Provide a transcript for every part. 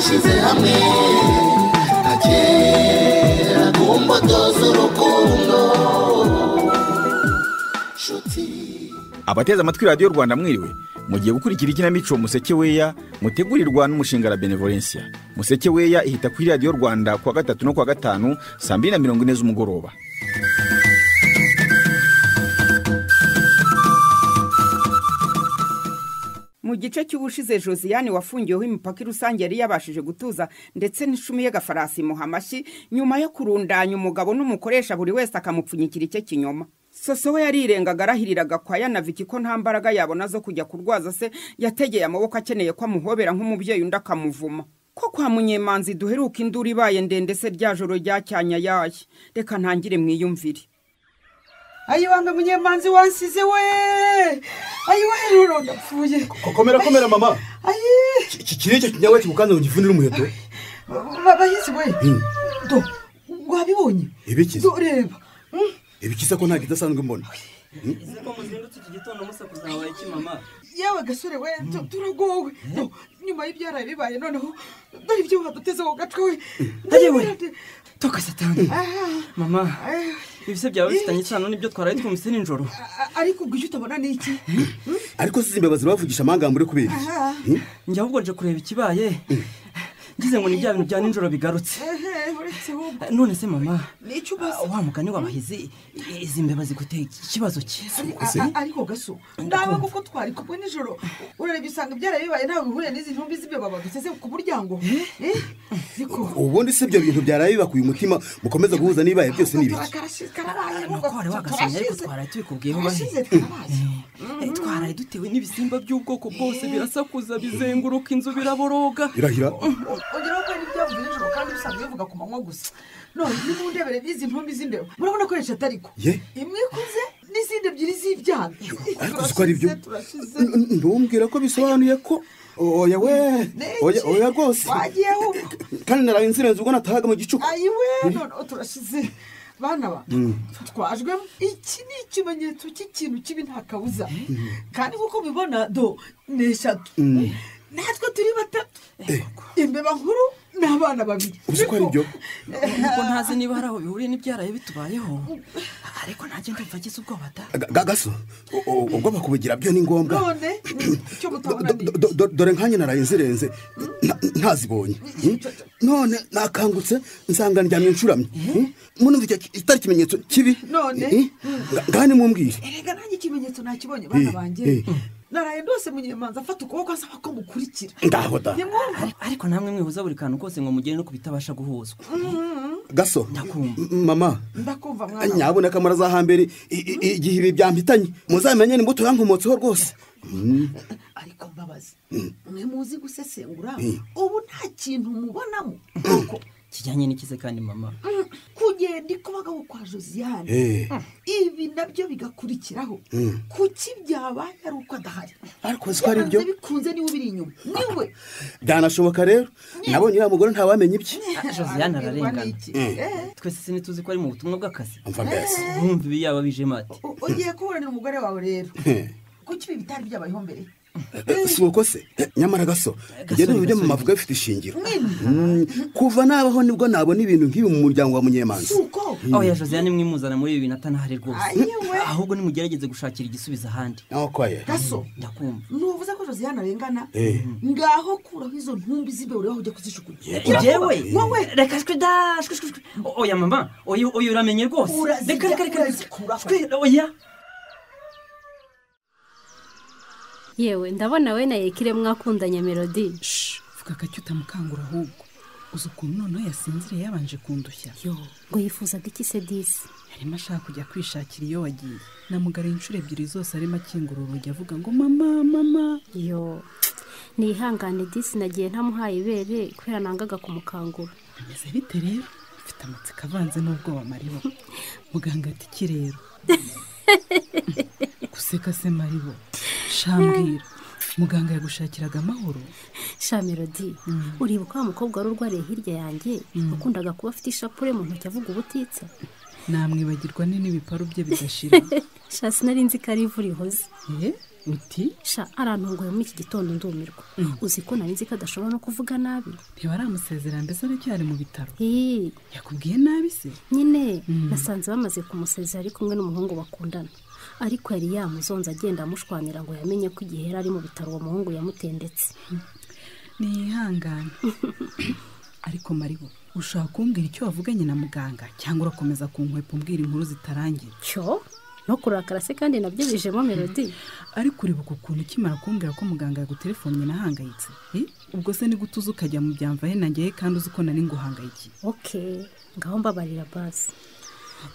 twashyize hamwe. Nka kera ku mbuto z'urukundo abateze amatwi radiyo rwanda mwiriwe mugiye gukurikira ikinamico museke weya mutegurirwa n'umushinga la benevolencia. Museke weya ihita kuri radiyo rwanda kuwa gatatu no kuwa gatanu saa mbiri na mirongo ine z'umugoroba. Mu gice cy'ubushize josiane wafungiweho imipaka rusange yari yabashije gutuza ndetse n'icumi y'agafarasi imuha amashyi nyuma yo kurundanya umugabo n'umukoresha buri wese akamupfunyikira icye kinyoma. Soso we yarirengaga arahiriraga kwa yanaviki ko nta mbaraga yabona zo kujya kurwaza se yategeye amaboko akeneye ko amuhobera nk'umubyeyi undi akamuvuma. Ko kwa munyemanzi duheruka induru ibaye ndende se rya joro ryacyanya yaye reka ntangire mwiyumvire. Ayiwanga munyemanzi wansize we. Ayiwe rero ndapfuye. Komera komera mama. Ayi. Iki kiri icyo kinyawe kigukanze ngo gifunire umuheto? Bahizi we. Do wabibonye? Ibiki do reba. Mm. ibiki se ko nta kidasanzwe mbona. Ese ko muzindutse iki gitondo musakuza habaye iki mama? Yewe gasore we tu- turagowe. Nyuma y'ibyaraye bibaye noneho dore ibyo wadutezeho gatwe we. Ayiwe. toka satani. Ah, mama. Ah, ibise byaba bifitanye isano n'ibyo twaraye twumvise nijoro. Ariko ubwo icyo utabona ni iki ariko si imbabazi bavugisha amangamba uri kubera. Iki Ah, njya ahubwo nje kureba ikibaye. Ngize ngo ni bya bintu bya nijoro bigarutse. Ehe, none se mama. ni icyo wa mugani w'abahizi izi mbeba ziguteye ikibazo cyiza ariko gaso nawe kuko twari kumwe nijoro. Urareba usanga bibaye ntawe bihuriye n'izi ntumbi z'imbeba baduteze ku muryango. Eh, ubundi si ibyo bintu byaraye bibakuye umutima mukomeza guhuza n'ibibaye byose ni ibiki nuko wari wagasomye ariko twaraye tubikubwiyeho bahe twaraye. Eh, dutewe n'ibisimba by'ubwoko bwose birasakuza bizenguruka inzu biraboroga. Irahira. Ongeraho ko n'ibyavuze nijoro kandi bisanzwe bivuga ku manywa gusa none nimundebere n'izi ntumbi z'imbeba murabona ko yesha atariko? Imwe ikuze n'izindi ebyiri z'ibyana ariko si ko ari byo ntumbwira ko bisobanuye ko oya we. Oya rwose. Kandi naraye inzirenze ubwo natahaga mu gicuku. Ayiwe noneho turashize. Bana ba twajwemo iki ni ikimenyetso cy'ikintu kibi nta kabuza. Kandi nk'uko mubibona do ni eshatu. Natwe turi batatu. Imbeba nkuru n'abana babiri. Uzi ko ari byo? Nuko ntazi niba hari aho bihuriye n'ibyaraye bitubayeho. Ariko nanjye ndumva agize ubwoba da. Ga- ga- gaso u- u- ubwoba kubugira byo ni ngombwa. None icyo mutabona ni Do- do- do- dore nkanjye naraye nzirenze. Nta- ntazibonye. Hmm? none nakangutse nsanga ndyamye ncuramye Hmm? munumva icyo ki- itari ikimenyetso kibi? None? Hmm? Nga- ngani mumbwire erega nanjye ikimenyetso nakibonye bana Eh, banjye. eh. Naraye ndose munyemanza afata ukuboko asaba ko mukurikira ngaho da. Nimwumva ariko namwe mwihuza buri kantu kose ngo mugere no ku bitabasha guhuzwa gaso Ndakumva. M- mama. Ndakumva mwana. Nyaboneka muraza hambere i- i- igihe ibi byampitanye. Muzamenye imbuto yankomotseho rwose. Ariko mbabazi mwe muzi gusesengura ubu nta kintu mubonamo. Kuko kijyanye n'ikize kandi mama kugenda ikubagaho kwa josiane Eh. ibi na byo bigakurikiraho kuki byabaye ari uko adahari ariko uzi ko ari byo bikunze ni we ubiri inyuma ni we byanashoboka rero nabonye uriya mugore ntawamenya ibye josiane ararengana? Eh, twese sinituzi ko ari mu butumwa bw'akazi umva mbese urumva ibi yaba bije mate u- ugiye kuburanira umugore wawe rero Eh. kuki ibi bitari byabayeho mbere si uko se nyamara gaso ngende mu byo mu mavuga bifite ishingiro. Mm, kuva nabaho ni bwo nabona ibintu nk'ibi mu muryango wa munyemanzi. Si uko oya josiane mwimuzana muri ibi bintu atanahari rwose. Ahubwo nimugerageze gushakira igisubizo ahandi. Gaso ndakumva. ntuvuze ko josiane arengana? Eh. ngaho kuraho izo ntumbi z'imbere uriho ujya jewe wowe. Reka shwe da oya mama. Oya uramenye rwose. Reka reka reka. oya. Yewe ndabona we na yekire mwakundanye melodi vuga agacyo utamukangura ahubwo. Uzi ukuntu noneho yasinziriye yabanje kundushya. Yo ngo yifuzaga iki se disi? Yarimo ashaka kujya kwishakira iyo wagiye. Namugariye inshuro ebyiri zose arimo akingura urugi avuga ngo mama mama. Yo nihangane disi nagiye ntamuhaye ibere kubera nangaga kumukangura. Bimeze bite rero? Mfite amatsiko avanze n'ubwoba maribo. Muganga ati iki rero? Guseka se maribo. Shambwira muganga yagushakiraga amahoro. Sha melodi uribuka wa mukobwa wari urwariye hirya yanjye? Wakundaga kuba afite ishapure mu ntoki avuga ubutitsa. Namwibagirwa ni n'ibiparu bye bidashira sha sinari nzi ko ari ivu rihoze uti? Sha arantunguye muri iki gitondo ndumirwa. Uzi ko nari nzi ko adashobora no kuvuga nabi? Ntibaramusezerera mbese aracyari mu bitaro. Yakubwiye nabi se? Nyine nasanze bamaze kumusezera ari kumwe n'umuhungu bakundana. Ariko yari yamuzonze agenda amushwanira ngo yamenye ko igihe yari ari mu bitaro uwo muhungu yamutendetse. Niyihangane ariko maribo ushaka kumbwira icyo wavuganye na muganga cyangwa urakomeza kunkwepa umbwira inkuru zitarangira cyo? No kurakara se kandi na byo bijemo melodi ariko uribuka ukuntu ukimara kumbwira ko muganga yagutelefonnye nahangayitse Eh, ubwo se ni gute uza ukajya mu byamvahe nanjye kandi uzi ko nari nguhangayikiye ok ngaho mbabarira basi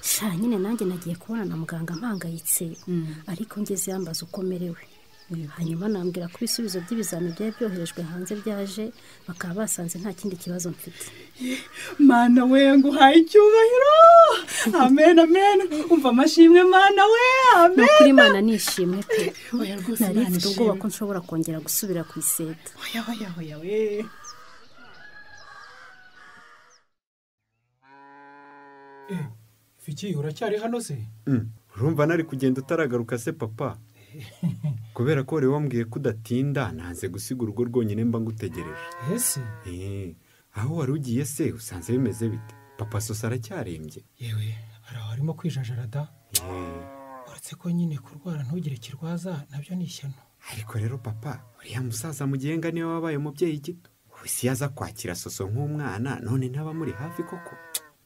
sha nyine nanjye nagiye kubona na muganga mpangayitse. Ariko ngeze yambaza uko merewe. Hanyuma nambwira ko ibisubizo by'ibizami byari byoherejwe hanze byaje bakaba basanze nta kindi kibazo mfite. Mana we nguhaye icyubahiro! Amen amen. Umva amashimwe mana we ni amen ukuri imana nishimwe pe. Oya rwose nari mfite ubwoba ishimwe. ko nshobora kongera gusubira ku iseta. Oya oya oya we. Fiki uracyari hano se? Urumva nari kugenda utaragaruka se papa? Kubera ko wari wambwiye ko udatinda ntaze gusiga urugo rwonyine mba ngutegereje. Ese? Eh, aho wari ugiye se usanze bimeze bite? Papa sosa aracyarembye. Yewe hari aho harimo kwijajara da? Eh, uretse ko nyine kurwara ntugire kirwaza na byo ni ishyano. Ariko rero papa uriya musaza mugenga ni we wabaye umubyeyi gito. Ubu si yaza kwakira soso nk'umwana none ntaba muri hafi koko?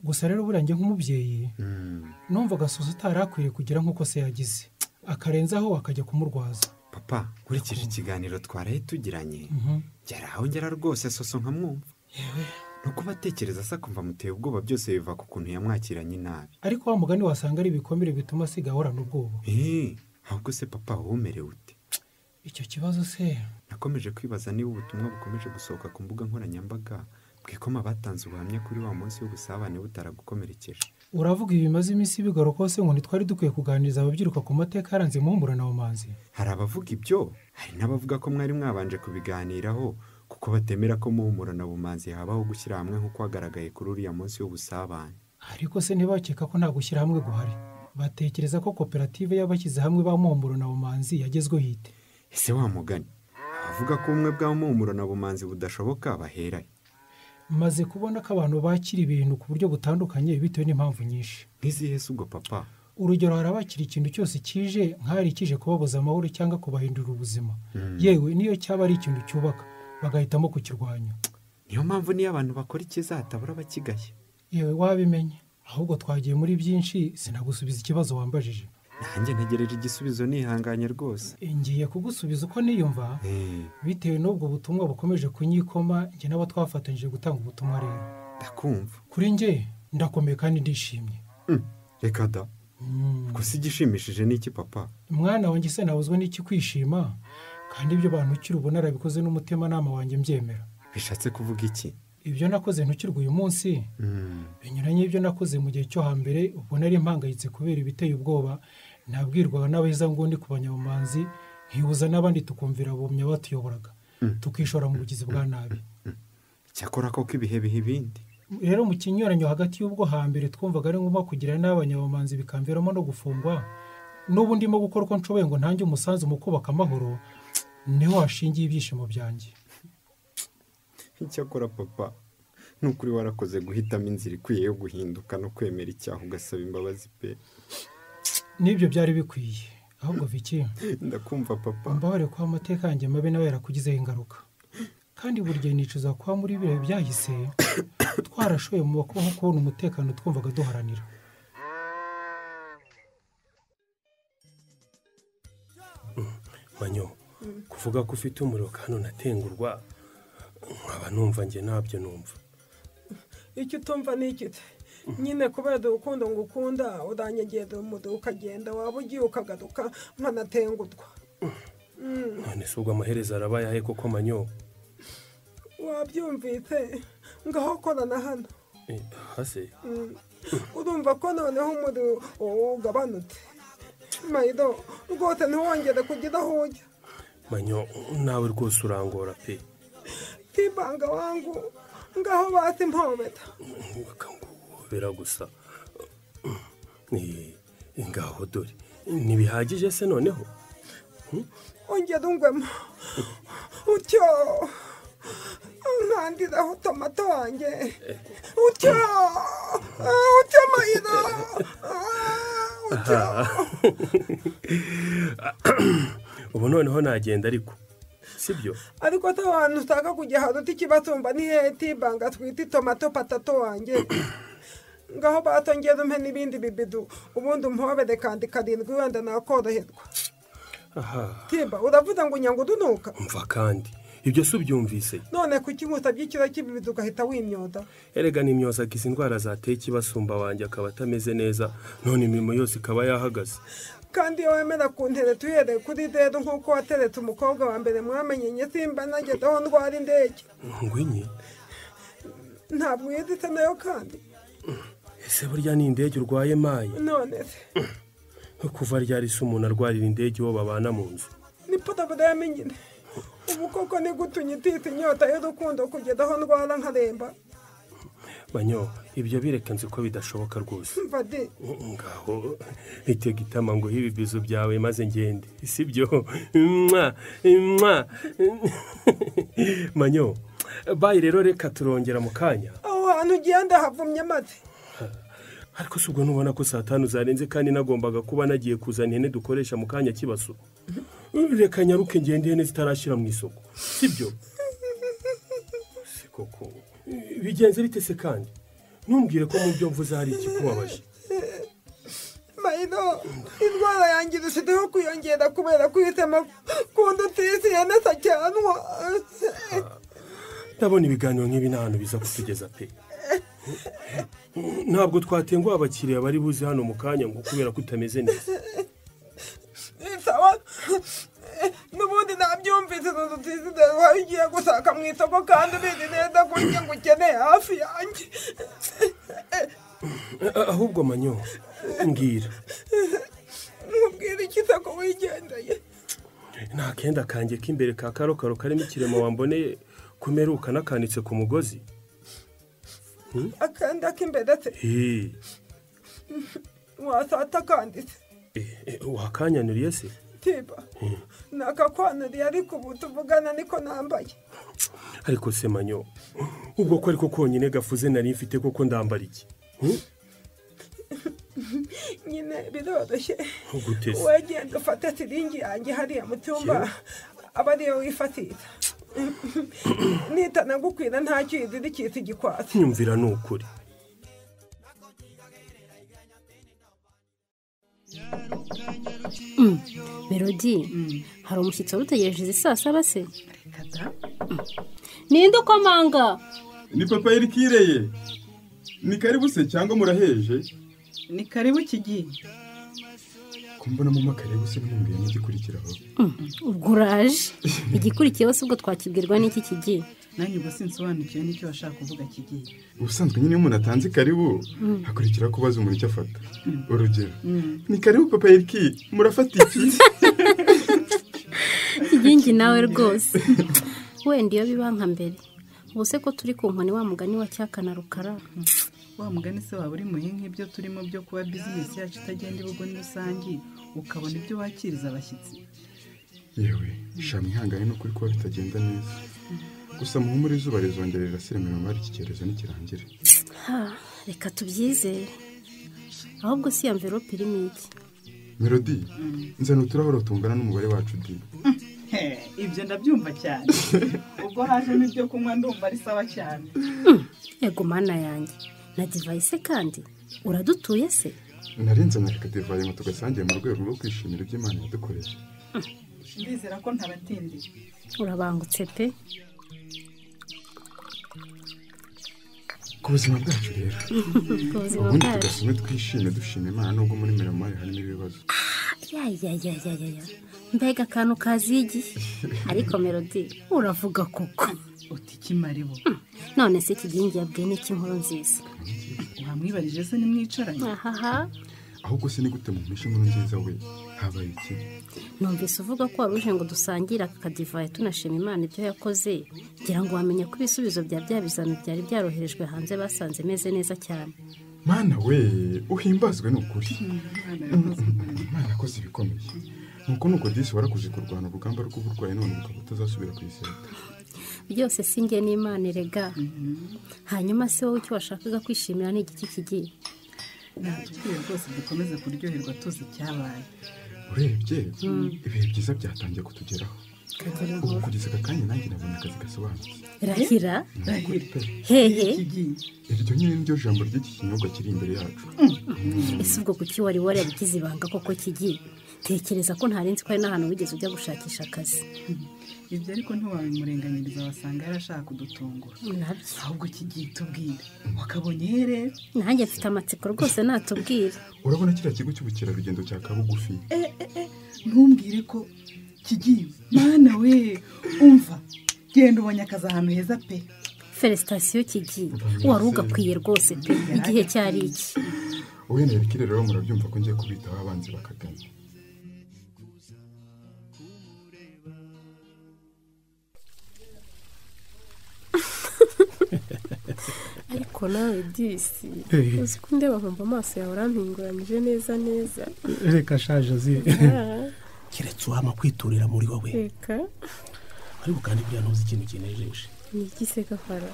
Gusa rero buriya njye nk'umubyeyi Mm, numva gasozi utari akwiriye kugira nk'uko se yagize. Akarenzaho akajya kumurwaza. Papa nkurikije ikiganiro twaraye tugiranye? Mhm. ngera aho ngera rwose soso nkamwumva. Yewe. Ni uko batekereza se akumva muteye ubwoba byose biva ku kuntu yamwakiranye nabi. Ariko wa mugani wasanga ari ibikomere bituma asiga ahorana ubwoba. Eh, ahubwo se papa wumerewe ute? Icyo kibazo se? Nakomeje kwibaza niba ubutumwa bukomeje gusohoka ku mbuga nkoranyambaga. Bwikoma batanze ubuhamya kuri wa munsi w'ubusabane butaragukomerekeje. Uravuga ibi bimaze iminsi bigaruka se ngo ntitwari dukwiye kuganiriza ababyiruka ku mateka yaranze muhumbura na bumanzi hari abavuga ibyo? Hari n'abavuga ko mwari mwabanje kubiganiraho? Kuko batemera ko muhumura na bumanzi habaho gushyira hamwe nk'uko hagaragaye kuri uriya munsi w'ubusabane. Ariko se ntibakeka ko nta gushyira hamwe guhari? Batekereza ko koperative y'abashyize hamwe ba muhumburo na bumanzi yagezweho ite? Ese wa mugani? Abavuga ko ubumwe bwa muhumuro na bumanzi budashoboka baherahe maze kubona ko abantu bakira ibintu ku buryo butandukanye bitewe n'impamvu nyinshi. Nk'izihe se ubwo papa. Urugero hari abakira ikintu cyose kije nk'ahari kije kubabuza amahoro cyangwa kubahindurira ubuzima. Yewe niyo cyaba ari ikintu cyubaka bagahitamo kukirwanya. Niyo mpamvu niyo abantu bakora icyiza hatabura abakigaye yewe wabimenye. Ahubwo twagiye muri byinshi sinagusubiza ikibazo wambajije. Nanjye ntegereje igisubizo nihanganye rwose. Ngiye kugusubiza uko niyumva. Eh, bitewe n'ubwo butumwa bukomeje kunyikoma njye n'abo twafatanyije gutanga ubutumwa rero. Ndakumva. Kuri njye ndakomeye kandi ndishimye. Mm, reka da. Mm. gusa igishimishije ni iki papa? Mwana wanjye se nabuzwe n'iki kwishima? Kandi ibyo bantu ukiri ubu narabikoze n'umutimanama wanjye mbyemera. Bishatse kuvuga iki? Ibyo nakoze ntukirwa uyu munsi? Mm, binyuranye n'ibyo nakoze mu gihe cyo hambere ubwo nari mpangayitse kubera ibiteye ubwoba. Nabwirwaga n'abeza ngundi ku banyabumanzi nkibuza n'abandi tukumvira bumya batuyoboraga. Tukishora mu bugizi bwa nabi. Cyakora koko ibihe biha ibindi? Rero mu kinyuranyo hagati y'ubwo hambere twumvaga ari ngombwa kugira n'abanyabumanzi bikamviramo no gufungwa n'ubu ndimo gukora uko nshoboye ngo ntange umusanzu mu kubaka amahoro ni ho hashingiye ibyishimo byanjye. Icyakora papa ni ukuri warakoze guhitamo inzira ikwiye yo guhinduka no kwemera icyaha ugasaba imbabazi pe. N'ibyo byari bikwiye. Ahubwo viki ndakumva papa. mbabare kuba amateka yanjye mabi nawe yarakugizeho ingaruka. Kandi buri gihe nicuza kuba muri biriya byahise twarashoye mu bakuru nko kubona umutekano twumvaga duharanira. Manyo kuvuga ko ufite umuriro kandi unatengurwa nkaba numva njye ntabyo numva. Icyo utumva ni se? Nyine kubera urukundo ngo ukunda uranyegera umudu ukagenda waba ugiye ukagaruka nkanatengurwa none se ubwo amaherezo araba yahe koko manyo? Wabyumvise? Ngaho korana hano. Eh, hase Mm. urumva ko noneho umuriro ugabanutse. Mayido rwose ntiwongere kugira aho ujya. Manyo nawe rwose urangora pe. Kibanga wangu ngaho basi mpometa. Bera gusa. Ngaho dore. Ntibihagije se noneho? Ongera ungwemo utyo. Nkandiraho tomato wanjye. Utyo. Utyo mayiro ubu noneho nagenda ariko. Sibyo? Ariko atabantu utaka kujya haruta ikibasumba ni hehe tibanga twita tomato patato wanjye. Ngaho batongera umpe n'ibindi bibidu ubundi umpobere kandi karindwi wenda nakoroherwa. Aha. Timba uravuze ngo unyanga udunuka mva kandi. Ibyo si ubyumvise. None kuki inkuta by'ikiro cy'ibibidu ugahita wimyoda? Erega nimyozaga izi ndwara zateye ikibasumba wanjye akaba atameze neza. None imirimo yose ikaba yahagaze. Kandi iyo wemera kuntereta uhereye kuri rero nk'uko wateretse umukobwa wa mbere mwamenyenye simba nagezeho ndwara indege. Ngwinye. Ntabwo uyedetse na yo kandi. Ese burya ni indege urwaye mayi? None se. Kuva ryari se umuntu arwarira indege uwo babana mu nzu? Ni podabode yamenyine ubu koko ni gute unyitita inyota y'urukundo kugeza aho ndwara nkaremba. Banyo ibyo bireka nzi ko bidashoboka rwose. Ngaho itega itama ngo ibi bizu byawe maze ngende. Mwa mwa manyo bayi rero reka turongera mu kanya. Aho hantu ugenda havumye amazi ariko si ubwo ntubona ko saa tanu zarenze kandi nagombaga kuba nagiye kuzana ihene dukoresha mu kanya kibazo reka nyaruke ngende ihene zitarashyira mu isoko. Sibyo si koko. Bigenze bite se kandi? Ntumbwire ko mu byo mvuze hari ikikubabaje. Mayiro indwara yanjye irushijeho kwiyongera kubera kuyitema kundi utisi yanasa cyanwa ndabona ibiganiro nk'ibi nta hantu biza kutugeza pe. Ntabwo twatenguha abakiriya bari buze hano mu kanya ngo kubera ko utameze neza n'ubundi nabyumvise wari ugiye gusaka mu isoko kandi ubizi neza ko njye ngo ukeneye hafi yanjye. Ahubwo manyo mbwira. Nkubwira ikiza ko wigendeye? Nta kenda kanjye k'imbere ka karokaro karimo ikiremo wamboneye kumeruka nakanitse ku mugozi. Akandi ak'imbere se Hey, wasata akanditse wakanyanyuriye se? Tiba. Nakakwanuriye ariko ubu tuvugana niko nambaye ariko se manyo ubwo ko ariko konyine gafuze nari mfite koko ndambara iki nyine biroroshye wegenda ufate siringi yanjye hariya mu cyumba aba ariyo wifatira nitanagukwira ntacyo uyizirikisa igikwasi nyumvira ni ukuri. Mm, melodi hari umushyitsi wari utegereje izi saa saba se? Mm. ninde ukomanga? Ni papa irikireye ni karibu se cyangwa muraheje? Ni karibu kigiye ko mbona mama karibu se ntumbwiye n'igikurikiraho ubwo uraje? Igikurikiyeho si ubwo twakibwirwa n'iki kigiye? Nanjye ubwo sinsobanukiwe n'icyo washaka kuvuga kigiye. Ubusanzwe nyine iyo umuntu atanze karibu Mm. hakurikiraho kubaza umuntu icyo afata. Mm. urugero Mm. ni karibu papa iriki murafata iki? Kigingi nawe rwose. Wenda iyo biba nka mbere. Ubu se ko turi ku nkoni wa mugani wa cyakana rukara. Wa mugani se waba uri muhe nk'ibyo turimo byo kuba bizinesi yacu itagenda ibugo ni rusange ukabona ibyo wakiriza abashyitsi? Yewe sha mwihangane n'ukuri kuba bitagenda neza. Gusa muhumure izuba rizongera rirasira mirongo hari iki cyorezo nikirangira Ha, reka tubyizere. Ahubwo si iyo mverope irimo iki? Melodi nzana uturahuro tungana n'umubare wacu di He, ibyo ndabyumva cyane. Ubwo hajemo ibyo kunywa ndumva ari sawa cyane. Mm, yego mana yanjye. Na divayi se kandi uradutuye se? Narinze na reka divayi ngo tugasangiye mu rwego rwo kwishimira ibyo imana yadukoreye. Ndizera ko ntabatindiye urabangutse pe. Ku buzima bwacu rero. Ubundi tugasome twishime dushima imana nubwo muri mirimo yayo harimo ibibazo. Ya mbega akantu kazigiye. Ariko melodi uravuga koko. Uti kimaribo. None se kigingi yabwiye n'iki nkuru nziza? Wamwibarije se nimwicaranye. Ahaha ahubwo se ni gute mumpishe inkuru nziza we? Habaye iki? Numvise uvuga ko wari uje ngo dusangire aka kadivayi tunashima imana ibyo yakoze. Ngira ngo wamenye ko ibisubizo bya bya bizami byari byaroherejwe hanze basanze meze neza cyane. Mana we uhimbazwe ni ukuri imana yakoze ibikomeye. Nuko nuko disi warakoze kurwana urugamba rw'uburwayi none ukaba utazasubira ku iseta byose si njye n'imana erega. Hanyuma se wowe icyo washakaga kwishimira ni igiki kigiye? Natubwiye rwose dukomeze kuryoherwa tuzi icyabaye. Urebye Mm. ibihe byiza byatangiye kutugeraho. Ubu kugeza aka kanya nanjye nabonye akazi gasobanutse. Rahira? Rahira. hehe. Iryo nyine niryo jambo ry'iki kinyobwa kiri imbere yacu. Ese ubwo kuki wari warabigize ibanga koko kigiye? Tekereza ko ntarenze ko hari n'ahantu wigeze ujya gushakisha akazi. Ibyo ariko ntiwabimurenganyiriza wasanga yarashaka kudutungura. Nabyo ahubwo kigiye tubwire wakabonye he rero? Nanjye mfite amatsiko rwose natubwira urabona kiriya kigo cy'ubukerarugendo cya kabugufi? Eh, eh, eh, ntumbwire ko kigiye. Mana we umva. Genda ubonye akazi ahantu heza pe. Feresitasiyo kigiye. Wari ugakwiye rwose pe. Igihe cyari iki? Erikire rero murabyumva ko ngiye kubitaho abanzi bakagana. Ariko nawe disi uzi ko undeba nkumva amaso yawe urampinguranyije neza neza? Reka shaje zi Ah, keretse uhama kwiturira muri wowe reka. Ariko kandi buriya ntuzi ikintu kinejeje ni iki se gafara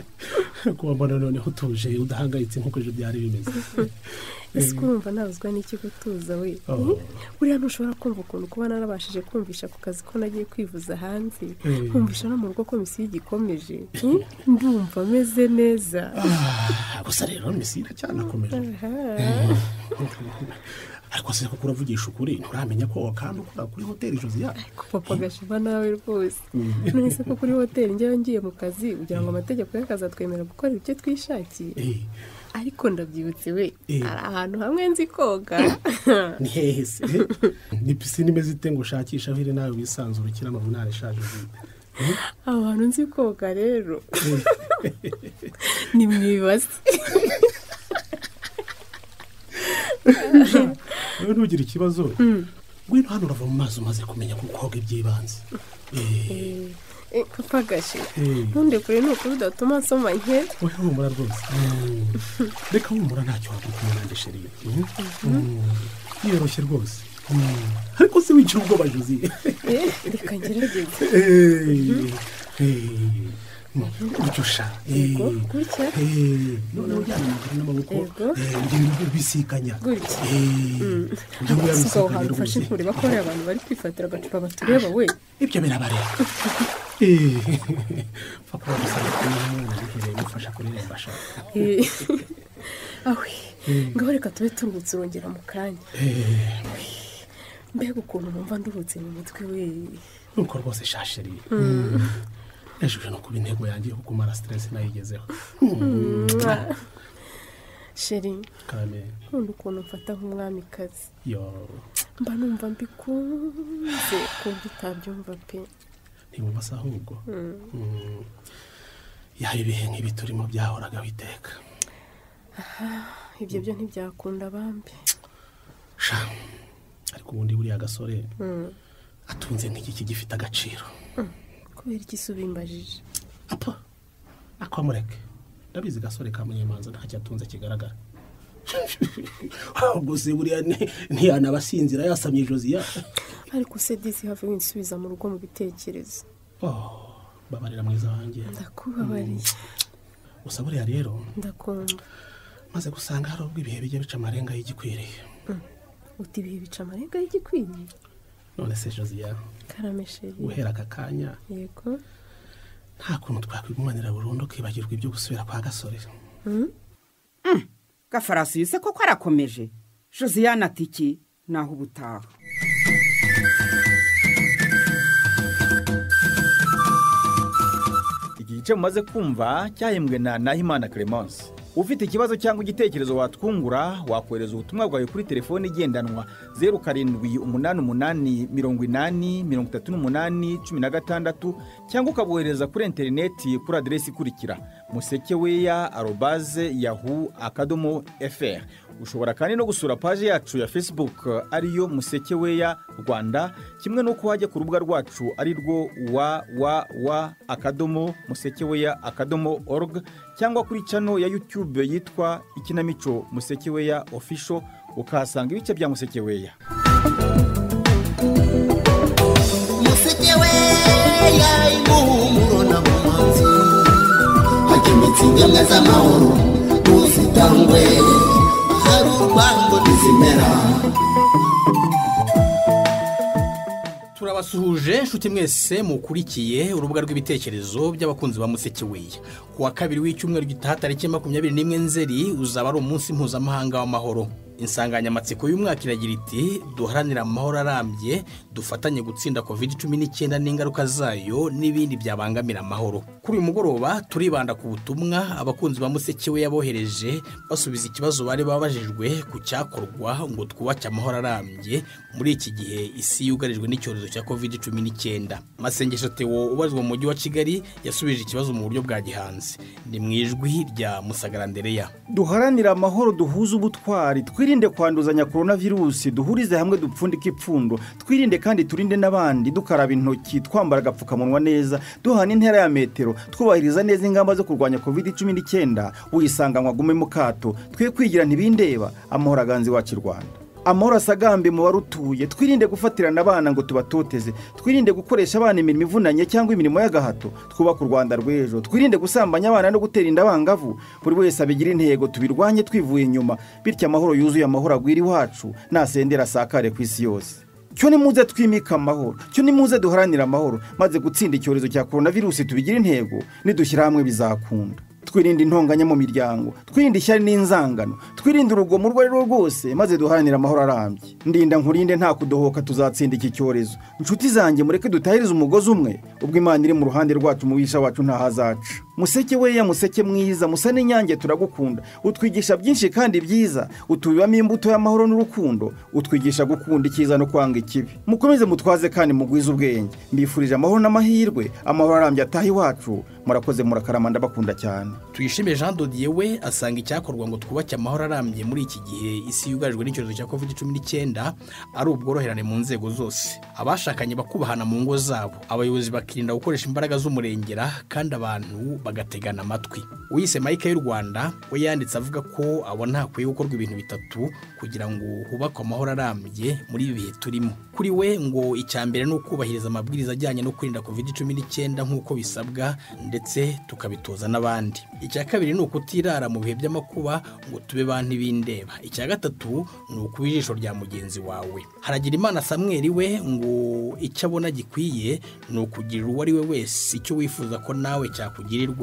kuba mbona noneho utuje udahangayitse nk'uko ejo byari bimeze. Ese urumva nabuzwa n'iki gutuza we? Oh. buriya ntushobora kumva ukuntu kuba narabashije kumvisha ku kazi ko nagiye kwivuza hanze. Eh. kumvisha no mu rugo ko misiyo igikomeje Hmm? ndumva ameze neza. Ah, gusa rero misi iracyanakomeje Aha. ariko se kuko uravugisha ukuri nturamenya ko wakanda ukora kuri hoteli josiya papa gashiba nawe rwose. None se ko kuri hoteli njyewe ngiye mu kazi kugira ngo amategeko y'akazi atwemera gukora ibyo twishakiye ariko ndabyibutse we Eh. hari ahantu hamwe nzi koga. Ni hehe se? Ni pisine imeze ite ngo ushakishe aho iri nawe wisanzura ukina amavunane ishaje zindi aho hantu nzi koga rero. Ni mu ibasi. wowe ntugire ikibazo? Ngwino hano urava mu mazi umaze kumenya ko koga iby'ibanze. Eh, Eh, eh, papa gashi. Ntunde kure ni ukuri udatuma nsoma nkera wowe humura rwose. Reka humura ntacyo kumwe nanjye sheri Mm. Mm. yiyoroshye rwose. Ariko se wigira ubwoba Eh, reka ngerageze. gutyo sha Yego, gutya. noneho ujyana amaguru n'amaboko Yego. eh, ugenda ubisikanya gutya? Eh, ujya muri ya gusa aho bisikanya rwose. ntureba ko hari abantu bari kwifatira agacupa batureba we ibyo birabareba. Eh, papa bagusaba kumwe n'umwana wihereye umufasha kuririmba sha Eh, awe Eh. ngaho reka tube turuhutse urongera mu kanya. Eh, mbega ukuntu numva nduhutse mu mutwe we. Nuko rwose shasheri. Hejuru no kuba intego yanjye yo kumara stress nayigezeho sheri nkunda ukuntu mfata nk'umwamikazi mba numva mbikunze kumva utabyumva pe ntiwumva se ahubwo Mm. Mm. yaba ibihe nk'ibi turimo byahoraga witeka aha ibyo byo ntibyakunda bambi ariko ubundi buriya gasore atunze nk'igiki gifite agaciro. Kubera iki se ubimbajije apa? Akamureke ndabizi gasore ka munyemanza ntacyo atunze kigaragara. Se buriya ni- ntiyanabasinzira yasamye josiya ariko se disi have winsubiza mu rugo mu bitekerezo. Oh, babarira mwiza wanjye. Ndakubabariye gusa buriya rero ndakumva maze gusanga hari ubwo ibihe bijya bica amarenga y'igikwiriye. Mm. uti ibihe bica amarenga y'igikwiriye? None se josiya guhera aka kanya. Yego. Nta kuntu twakwigumanira burundu ukibagirwa ibyo gusubira kwa gasore. Mm. gafarasi yise koko arakomeje. Josiane ati iki naho ubutaha. Iki gice mumaze kumva cyahembwe na nahimana clemence. Ufite ikibazo cyangwa igitekerezo watwungura wakohereza ubutumwa bwawe kuri telefone igendanwa. Zeru karindwi umunani umunani mirongo inani mirongo itatu n'umunani cumi na gatandatu cyangwa ukabohereza kuri interineti kuri aderesi ikurikira. Musekeweya arobaze yahu akadomo fr ushobora kandi no gusura paji yacu ya facebook ariyo musekeweya rwanda. Kimwe n'uko wajya ku rubuga rwacu ari rwo www akadomo musekeweya akadomo org cyangwa kuri cano ya youtube yitwa ikinamico musekeweya official ukahasanga ibice bya musekeweya. Yayimuhumuro na bumanzi ingemwe z'amahoro ntuzitangwe hari urwango ntizimera turabasuhuje nshuti mwese mukurikiye urubuga rw'ibitekerezo by'abakunzi ba museke weya ku wa kabiri w'icyumweru gitaha tariki makumyabiri n'imwe nzeri uzaba ari umunsi mpuzamahanga w'amahoro. Insanganyamatsiko y'umwaka iragira iti duharanire amahoro arambye dufatanye gutsinda covid cumi n'icyenda n'ingaruka zayo n'ibindi byabangamira amahoro. Kuri uyu mugoroba turibanda ku butumwa abakunzi ba museke we yabohereje basubiza ikibazo bari babajijwe ku cyakorwa ngo twubake amahoro arambye muri iki gihe isi yugarijwe n'icyorezo cya covid cumi n'icyenda. Masengesho tewo ubarizwa mu mujyi wa kigali yasubije ikibazo mu buryo bwa gihanzi. Ni mu ijwi rya musagarandereya duharanire amahoro duhuze ubutwari twirinde kwanduzanya korona virusi duhurize hamwe dupfundike ipfundo twirinde kandi turinde n'abandi dukaraba intoki twambara agapfukamunwa neza duhana intera ya metero twubahiriza neza ingamba zo kurwanya covid cumi n'icyenda uyisanganywe agume mu kato twe kwigira ntibindeba amahoro wacu i rwanda amahoro asagambe mu barutuye. Twirinde gufatirana abana ngo tubatoteze. Twirinde gukoresha abana imirimo ivunanye cyangwa imirimo y'agahato. Twubake u rwanda rw'ejo. Twirinde gusambanya abana no gutera inda abangavu buri wese abigira intego. Tubirwanye twivuye inyuma. Bityo amahoro yuzuye amahoro agwira iwacu. Nasendera asakare ku isi yose. Cyo nimuze twimike amahoro. Cyo nimuze duharanire amahoro. Maze gutsinda icyorezo cya korona virusi tubigire intego. Nidushyira hamwe bizakunda. Twirinde intonganya mu miryango twirinde ishyari n'inzangano twirinde urugomo urwo ari rwo rwose maze duharanire amahoro arambye. Ndinda nkurinde nta kudohoka tuzatsinda iki cyorezo. Inshuti zanjye mureke dutahirize umugozi umwe ubwo imana iri mu ruhande rwacu mubisha wacu ntahazaca museke weya museke mwiza musa n'inyange turagukunda. Utwigisha byinshi kandi byiza utubibamo imbuto y'amahoro n'urukundo utwigisha gukunda icyiza no kwanga ikibi. Mukomeze mutwaze kandi mugwize ubwenge. Mbifurije amahoro n'amahirwe amahoro arambye ataha iwacu. Murakoze murakarama ndabakunda cyane. Tuyishime jean dodiye we asanga icyakorwa ngo twubake amahoro arambye muri iki gihe isi yugarijwe n'icyorezo cya covid cumi n'icyenda ari ubworoherane mu nzego zose. Abashakanye bakubahana mu ngo zabo. Abayobozi bakirinda gukoresha imbaraga z'umurengera kandi abantu bagategana amatwi. Uyise mayike y'u rwanda we yanditse avuga ko abona hakwiye gukorwa ibintu bitatu kugira ngo hubakwe amahoro arambye muri ibi bihe turimo. Kuri we ngo icya mbere ni ukubahiriza amabwiriza ajyanye no kwirinda covid cumi n'icyenda nk'uko bisabwa ndetse tukabitoza n'abandi. Icya kabiri ni ukutirara mu bihe by'amakuba ngo tube ba ntibindeba. Icya gatatu ni ukuba ijisho rya mugenzi wawe. Haragira imana samweri we ngo icyo abona gikwiye ni ukugirira uwo ari we wese icyo wifuza ko nawe cyakugirirwa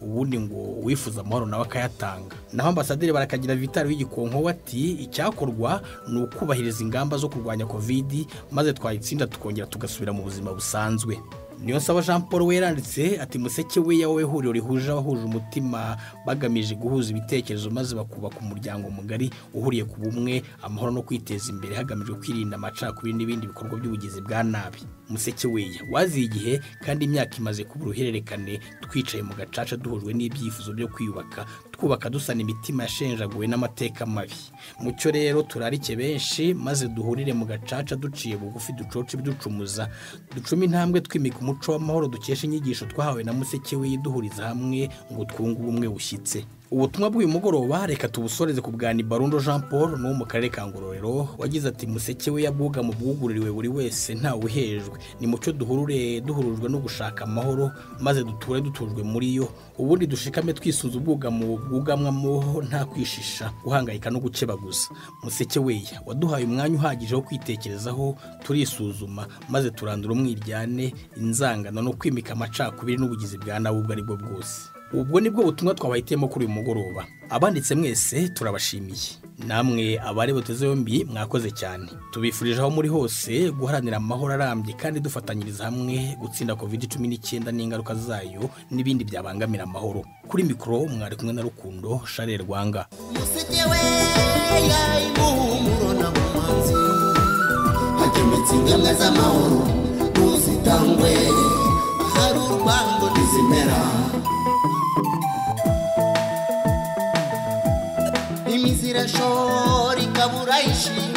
ubundi ngo wifuza amahoro nawe akayatanga. Naho ambasaderi barakagira vitari w'igikonko ati icyakorwa ni ukubahiriza ingamba zo kurwanya kovidi maze twayitsinda tukongera tugasubira mu buzima busanzwe. Niyo nsaba jean paul we yaranditse ati museke we yawe huriro rihuje abahuje umutima bagamije guhuza ibitekerezo maze bakubaka umuryango mugari uhuriye ku bumwe amahoro no kwiteza imbere hagamijwe kwirinda amacakubiri n'ibindi bikorwa by'ubugizi bwa nabi. Museke weya waziye igihe kandi imyaka imaze kuba uruhererekane twicaye mu gacaca duhujwe n'ibyifuzo byo kwiyubaka twubaka dusana imitima yashenjaguwe n'amateka mabi. Mucyo rero turarike benshi maze duhurire mu gacaca duciye bugufi ducoce ibiducumuza ducume intambwe twimika umuco w'amahoro dukesha inyigisho twahawe na museke we duhuriza hamwe ngo twunge ubumwe bushyitse. Ubutumwa bw'uyu mugoroba reka tubusoreze ku bwa barundo jean paul n'uwo mu karere ka ngororero wagize ati museke we yabwuga mu bwugururiwe buri wese ntawe uhejwe ni mucyo duhurure duhurujwe no gushaka amahoro maze duture dutujwe muri yo. Ubundi dushikame twisunze ubwugamo bwugamwamo nta kwishisha guhangayika no gukebaguza museke weya waduhaye umwanya uhagije wo kwitekerezaho turisuzuma maze turandura umwiryane inzangano no kwimika amacakubiri n'ubugizi bwa nawe ubwo ari bwo bwose. Ubwo ni bwo butumwa twabahitiyemo kuri uyu mugoroba. Abanditse mwese turabashimiye. Namwe abari buteze yombi mwakoze cyane. Tubifurije aho muri hose guharanira amahoro arambye kandi dufatanyiriza hamwe gutsinda covid cumi n'icyenda n'ingaruka zayo n'ibindi byabangamira amahoro. Kuri mikoro mwari kumwe na rukundo sharire rwanga. Z'amahoro ntuzitangwe hari urwango ntizimera شاری کبورایشی